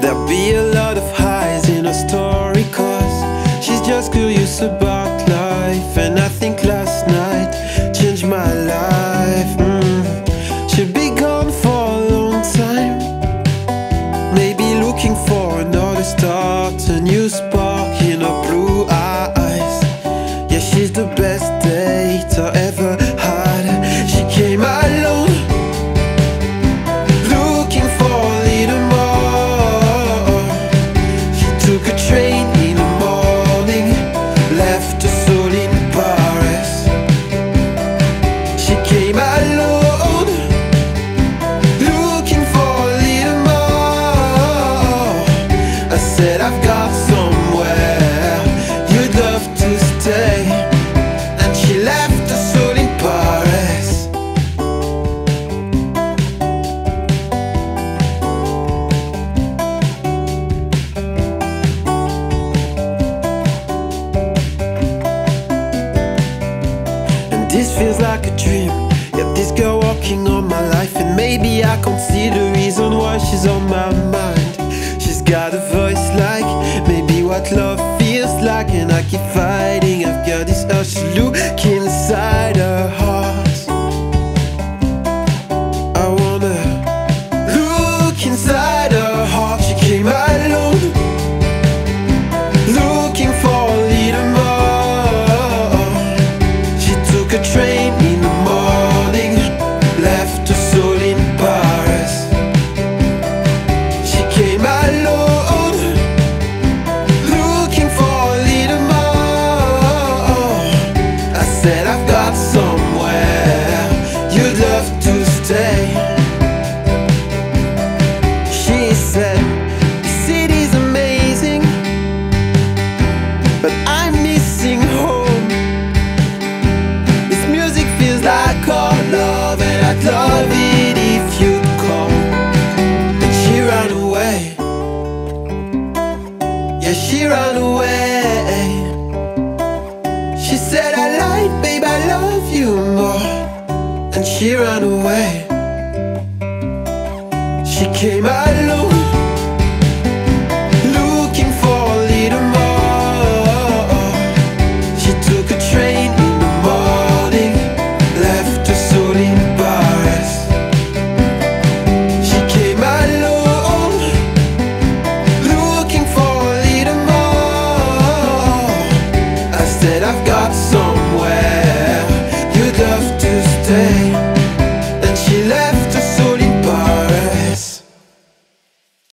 There'll be a lot of highs in her story Cause she's just curious about feels like a dream. Yeah, this girl walking on my life And maybe I can't see the reason why she's on my mind. She's got a voice like Maybe what love feels like And I keep fighting. I've got this urge to look Yeah, she ran away. She said I lied, babe, I love you more. And she ran away. She came out.